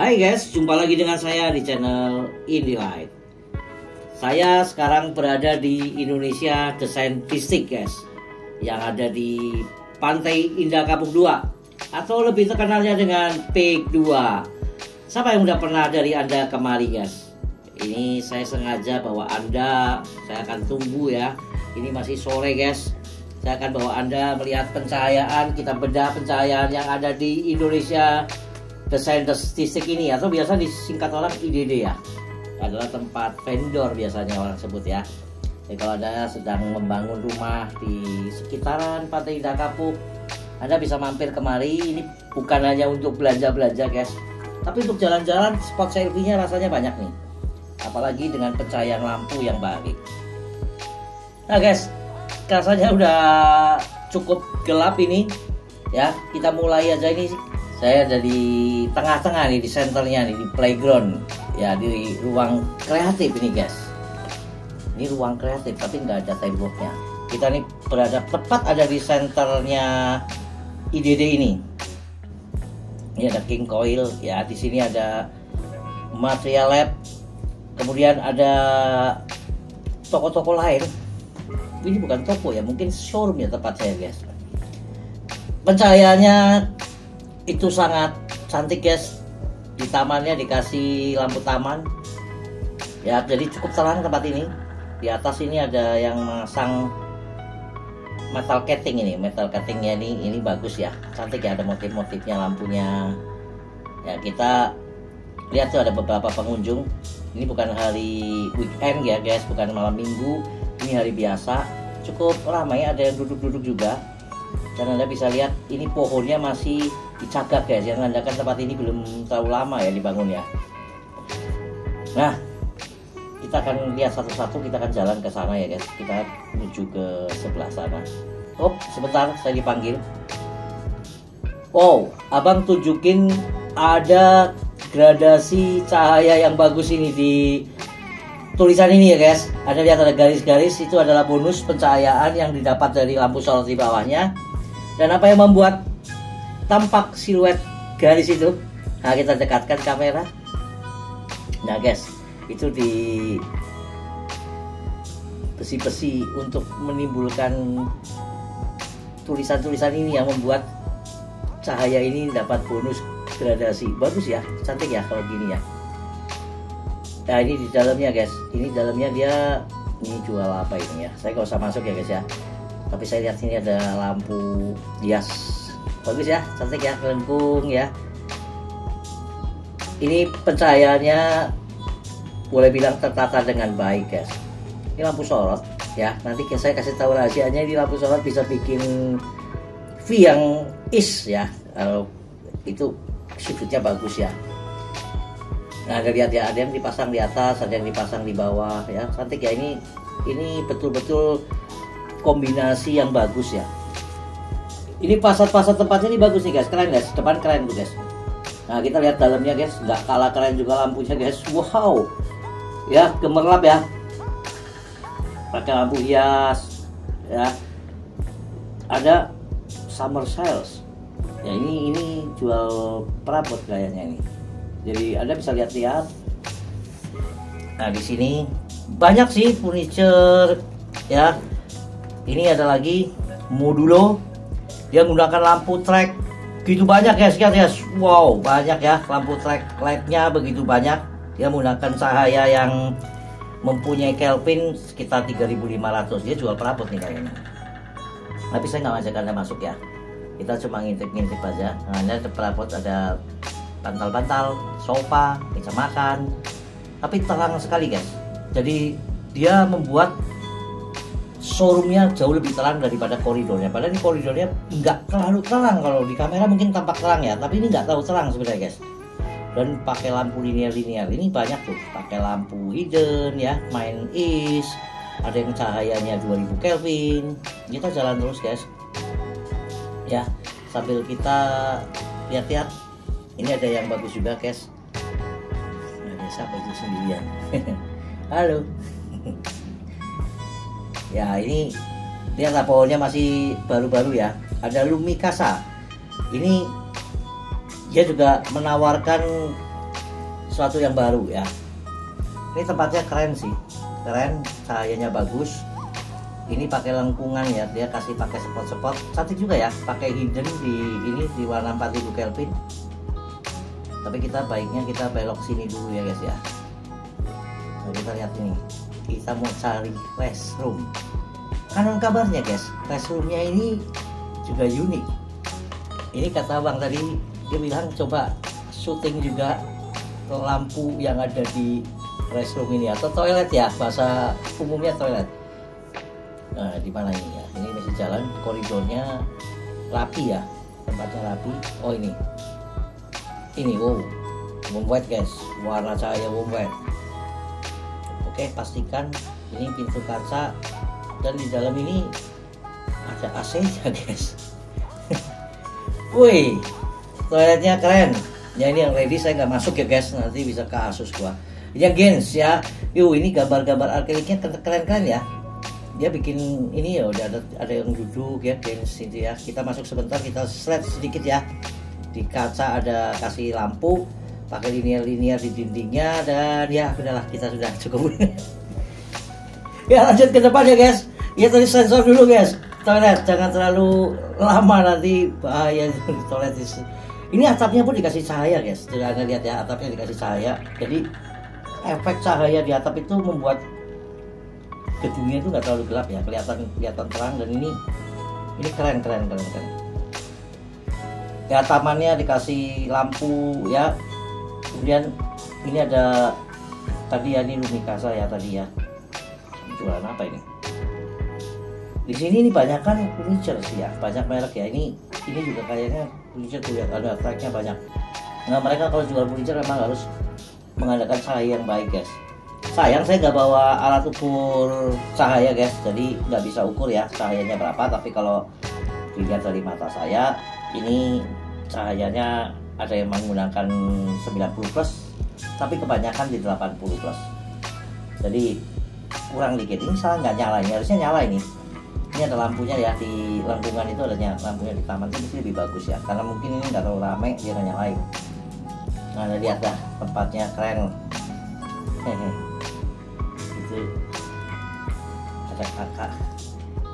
Hai guys, jumpa lagi dengan saya di channel Indie Light. Saya sekarang berada di Indonesia Desain District guys, yang ada di Pantai Indah Kapuk 2 atau lebih terkenalnya dengan Peak 2. Siapa yang udah pernah dari Anda kemari guys? Ini saya sengaja bawa Anda, saya akan tunggu ya. Ini masih sore guys. Saya akan bawa Anda melihat pencahayaan, kita bedah pencahayaan yang ada di Indonesia desain statistik ini atau biasa disingkat orang IDD ya. Adalah tempat vendor biasanya orang sebut ya. Jadi kalau anda sedang membangun rumah di sekitaran Pantai Indah Kapuk anda bisa mampir kemari. Ini bukan hanya untuk belanja-belanja guys. Tapi untuk jalan-jalan spot selfie-nya rasanya banyak nih. Apalagi dengan pencahayaan lampu yang baik. Nah guys rasanya udah cukup gelap ini. Ya kita mulai aja ini saya ada di tengah-tengah nih di senternya nih di playground. Ya di ruang kreatif ini guys. Ini ruang kreatif tapi nggak ada temboknya. Kita nih berada tepat ada di senternya IDD ini. Ini ada King Coil ya di sini ada Material Lab. Kemudian ada toko-toko lain. Ini bukan toko ya mungkin showroom ya tempat saya guys. Pencahayaannya itu sangat cantik guys. Di tamannya dikasih lampu taman. Ya jadi cukup terang tempat ini. Di atas ini ada yang masang metal catting ini. Metal cattingnya ini ini bagus ya. Cantik ya ada motif-motifnya lampunya. Ya kita lihat tuh ada beberapa pengunjung. Ini bukan hari weekend ya guys. Bukan malam minggu. Ini hari biasa. Cukup ramai ada yang duduk-duduk juga. Dan anda bisa lihat ini pohonnya masih dicagak guys. Yang menandakan tempat ini belum terlalu lama ya dibangun ya. Nah kita akan lihat satu-satu kita akan jalan ke sana ya guys. Kita menuju ke sebelah sana. Oh sebentar saya dipanggil. Wow abang tunjukin ada gradasi cahaya yang bagus ini di tulisan ini ya guys. Ada lihat ada garis-garis itu adalah bonus pencahayaan yang didapat dari lampu sorot di bawahnya. Dan apa yang membuat tampak siluet garis itu. Nah kita dekatkan kamera. Nah guys itu di besi-besi untuk menimbulkan tulisan-tulisan ini yang membuat cahaya ini dapat bonus gradasi. Bagus ya cantik ya kalau gini ya. Nah ini di dalamnya guys. Ini dalamnya dia ini jual apa ini ya? Saya gak usah masuk ya guys ya. Tapi saya lihat sini ada lampu hias bagus ya cantik ya melengkung ya. Ini pencahayaannya boleh bilang tertata dengan baik guys ini lampu sorot ya nanti saya kasih tahu rahasianya. Ini lampu sorot bisa bikin V yang is ya. Kalau itu sudutnya bagus ya. Nah ada lihat ya ada yang dipasang di atas ada yang dipasang di bawah ya. Cantik ya ini ini betul-betul kombinasi yang bagus ya ini pasar-pasar tempatnya ini bagus nih guys. Keren guys. Depan keren tuh guys. Nah kita lihat dalamnya guys. Nggak kalah keren juga lampunya guys. Wow. Ya gemerlap ya. Pakai lampu hias ya. Ada summer sales. Ya ini ini jual perabot kayaknya ini. Jadi anda bisa lihat-lihat. Nah di sini banyak sih furniture ya. Ini ada lagi modulo dia menggunakan lampu track. Begitu banyak ya sekian ya. Wow banyak ya. Lampu track lightnya begitu banyak. Dia menggunakan cahaya yang mempunyai Kelvin sekitar 3500 dia jual perabot nih kayaknya. Tapi saya nggak ngajak anda masuk ya. Kita cuma ngintip-ngintip aja. Nah, ada perabot ada bantal-bantal sofa meja makan. Tapi terang sekali guys. Jadi dia membuat showroomnya jauh lebih terang daripada koridornya. Padahal ini koridornya nggak terlalu terang. Kalau di kamera mungkin tampak terang ya tapi ini nggak terlalu terang sebenarnya guys. Dan pakai lampu linear-linear. Ini banyak tuh. Pakai lampu hidden ya main is. Ada yang cahayanya 2000 Kelvin. Kita jalan terus guys. Ya sambil kita lihat-lihat. Ini ada yang bagus juga guys. Nah, siapa itu sendirian? Halo ya ini lihatlah pohonnya masih baru-baru ya. Ada lumikasa. Ini dia juga menawarkan sesuatu yang baru ya. Ini tempatnya keren sih. Keren cahayanya bagus. Ini pakai lengkungan ya dia kasih pakai spot-spot. Cantik juga ya pakai hidden di ini di warna 4000 Kelvin. Tapi kita baiknya kita belok sini dulu ya guys ya. Nah, kita lihat ini kita mau cari restroom kanan kabarnya guys? Restroomnya ini juga unik. Ini kata bang tadi dia bilang coba syuting juga lampu yang ada di restroom ini atau toilet ya bahasa umumnya toilet. Nah di mana ini ya? Ini masih jalan koridornya rapi ya? Tempatnya rapi. Oh ini. Ini wow. Warm white guys. Warna cahaya white oke pastikan ini pintu kaca dan di dalam ini ada AC nya guys. Wih toiletnya keren. Ya ini yang ready saya nggak masuk ya guys. Nanti bisa ke Asus gua. Ya gens ya. Yuk ini gambar-gambar arkeliknya keren-keren ya. Dia bikin ini ya udah ada ada yang duduk ya gens itu ya. Kita masuk sebentar kita slide sedikit ya. Di kaca ada kasih lampu pakai linear-linear di dindingnya dan ya udahlah kita sudah cukup. Ya lanjut ke depan ya guys. Ya tadi sensor dulu guys. Toilet jangan terlalu lama nanti bahaya. Toilet ini atapnya pun dikasih cahaya guys. Jangan lihat ya atapnya dikasih cahaya. Jadi efek cahaya di atap itu membuat gedungnya itu nggak terlalu gelap ya. Kelihatan kelihatan terang dan ini ini keren keren keren keren. Ya tamannya dikasih lampu ya kemudian ini ada tadi ya ini lumikasa ya tadi ya. Jualan apa ini? Di sini ini banyak kan furniture sih ya banyak merek ya. Ini ini juga kayaknya furniture tuh ya ada tracknya banyak. Nah mereka kalau jual furniture memang harus mengadakan cahaya yang baik guys. Sayang saya nggak bawa alat ukur cahaya guys. Jadi nggak bisa ukur ya cahayanya berapa. Tapi kalau dilihat dari mata saya ini cahayanya ada yang menggunakan 90 plus tapi kebanyakan di 80 plus. Jadi kurang dikit. Ini salah nggak nyala ini harusnya nyala ini. Ini ada lampunya ya di lengkungan itu adanya lampunya di taman. Itu lebih bagus ya karena mungkin ini nggak terlalu ramai dia nggak nyalain. Nah lihat dah tempatnya keren. Itu ada kakak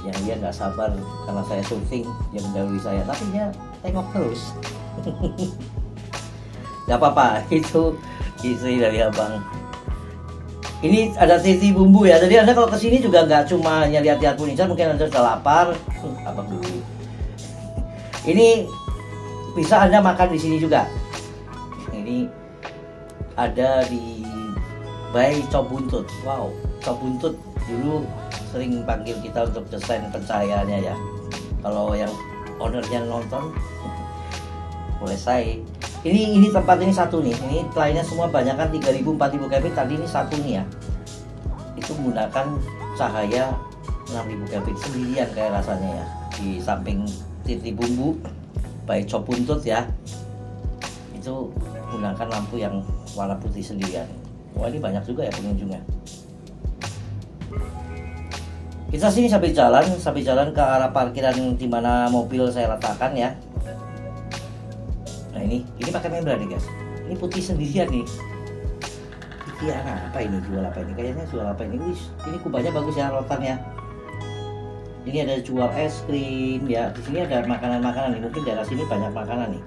yang dia nggak sabar karena saya surfing dia mendahului saya. Tapi dia tengok terus nggak apa-apa itu istri dari abang ini ada sisi bumbu ya jadi anda kalau ke sini juga nggak cuma hanya lihat-lihat furniture mungkin anda sudah lapar hmm, apa dulu ini bisa anda makan di sini juga ini ada di Bay Cobuntut. Wow, Cobuntut dulu sering panggil kita untuk desain pencahayaannya ya. Kalau yang ownernya nonton, boleh saya. Ini ini tempat ini satu nih. Ini kliennya semua banyak kan 3000 4000 Kelvin. Tadi ini satu nih ya. Itu menggunakan cahaya 6000 Kelvin sendirian kayak rasanya ya. Di samping titik bumbu baik cobuntut ya. Itu menggunakan lampu yang warna putih sendirian. Wah ini banyak juga ya pengunjungnya. Kita sini sambil jalan, sambil jalan ke arah parkiran di mana mobil saya letakkan ya. Nah ini, ini pakai membran nih guys. Ini putih sendirian nih. Nah, apa ini jual apa ini? Kayaknya jual apa ini? Wih, ini kubahnya bagus ya rotannya. Ini ada jual es krim ya. Di sini ada makanan-makanan nih. Mungkin daerah sini banyak makanan nih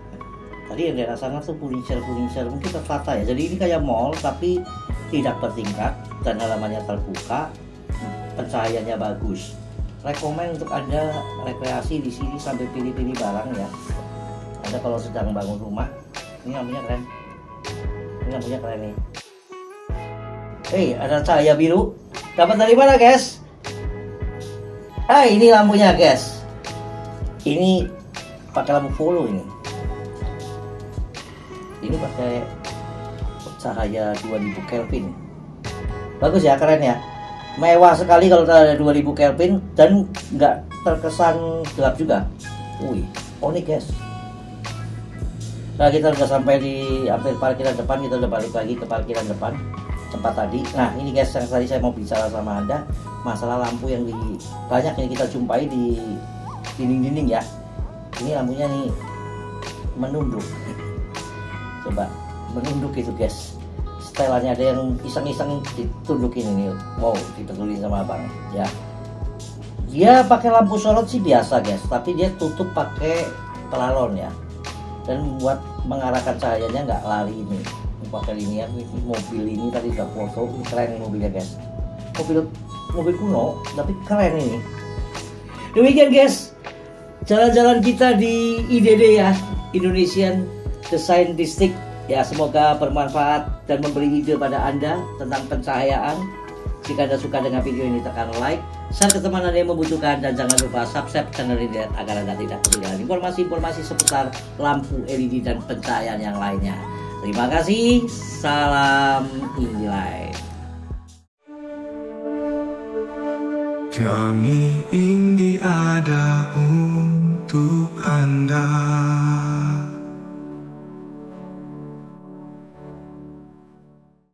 tadi yang daerah sana tuh furniture furniture mungkin tertata ya jadi ini kayak mall tapi tidak bertingkat dan halamannya terbuka pencahayaannya bagus rekomen untuk anda rekreasi di sini sambil pilih-pilih barang ya anda kalau sedang bangun rumah ini namanya keren. Ini namanya keren nih. Hei ada cahaya biru. Dapat dari mana guys? Ah ini lampunya guys. Ini pakai lampu follow ini. Ini pakai cahaya 2000 Kelvin. Bagus ya keren ya. Mewah sekali kalau ada 2000 Kelvin dan nggak terkesan gelap juga. Wih oh nih guys nah kita udah sampai di hampir parkiran depan kita udah balik lagi ke parkiran depan tempat tadi. Nah ini guys yang tadi saya mau bicara sama anda masalah lampu yang di banyak yang kita jumpai di dinding-dinding ya. Ini lampunya nih menunduk. Coba menunduk itu guys. Setelannya ada yang iseng-iseng ditundukin ini. Wow dibetulin sama abang ya. Dia pakai lampu sorot sih biasa guys. Tapi dia tutup pakai pelalon ya dan buat mengarahkan cahayanya nggak lari ini. Pakai linier mobil ini tadi udah foto ini keren ini mobilnya guys. Mobil mobil kuno tapi keren ini. Demikian guys jalan-jalan kita di IDD ya Indonesian Design District. Ya semoga bermanfaat dan memberi ide pada anda tentang pencahayaan jika anda suka dengan video ini tekan like. Share ke teman anda yang membutuhkan dan jangan lupa subscribe channel ini agar anda tidak ketinggalan informasi-informasi seputar lampu LED dan pencahayaan yang lainnya. Terima kasih. Salam nilai kami ingin ada untuk Anda